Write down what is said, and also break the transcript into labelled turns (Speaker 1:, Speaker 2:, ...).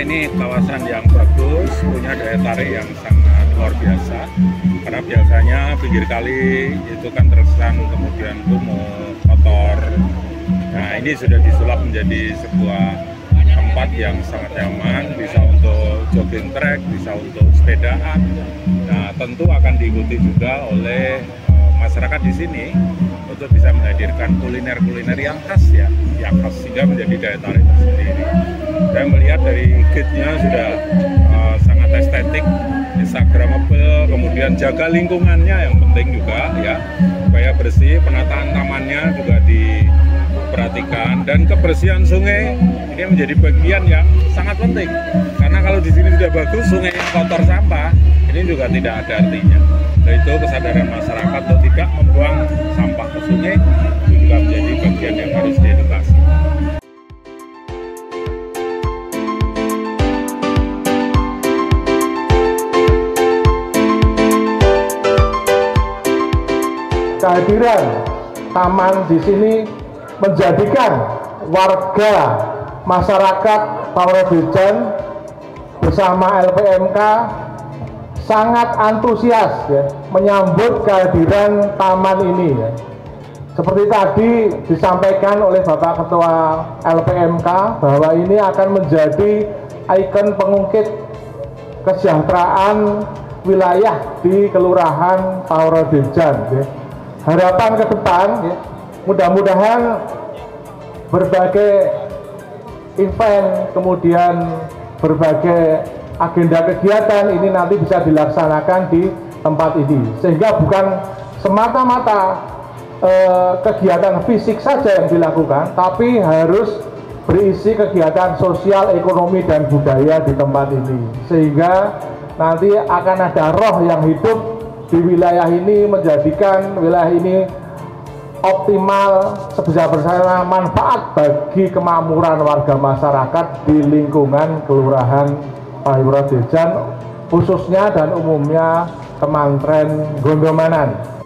Speaker 1: ini kawasan yang bagus, punya daya tarik yang sangat luar biasa. Karena biasanya pinggir kali itu kan terkesan kemudian kumuh, kotor. Nah ini sudah disulap menjadi sebuah tempat yang sangat nyaman, bisa untuk jogging track, bisa untuk sepedaan. Nah tentu akan diikuti juga oleh uh, masyarakat di sini untuk bisa menghadirkan kuliner-kuliner yang khas ya, yang khas sehingga menjadi daya tarik tersendiri. Saya melihat dari gate-nya sudah uh, sangat estetik, instagramable, kemudian jaga lingkungannya yang penting juga ya, supaya bersih, penataan tamannya juga diperhatikan. Dan kebersihan sungai ini menjadi bagian yang sangat penting. Karena kalau di sini sudah bagus sungai yang kotor sampah ini juga tidak ada artinya. Itu kesadaran masyarakat untuk tidak membuang sampah ke sungai
Speaker 2: kehadiran taman di sini menjadikan warga masyarakat Pawrebejan bersama LPMK sangat antusias ya, menyambut kehadiran taman ini ya. Seperti tadi disampaikan oleh Bapak Ketua LPMK bahwa ini akan menjadi ikon pengungkit kesejahteraan wilayah di Kelurahan Pawrebejan ya harapan ke depan ya, mudah-mudahan berbagai event kemudian berbagai agenda kegiatan ini nanti bisa dilaksanakan di tempat ini. Sehingga bukan semata-mata eh, kegiatan fisik saja yang dilakukan tapi harus berisi kegiatan sosial, ekonomi dan budaya di tempat ini. Sehingga nanti akan ada roh yang hidup di wilayah ini menjadikan wilayah ini optimal sebesar-besarnya manfaat bagi kemakmuran warga masyarakat di lingkungan Kelurahan Payura Dejan khususnya dan umumnya Kemantren Gondomanan.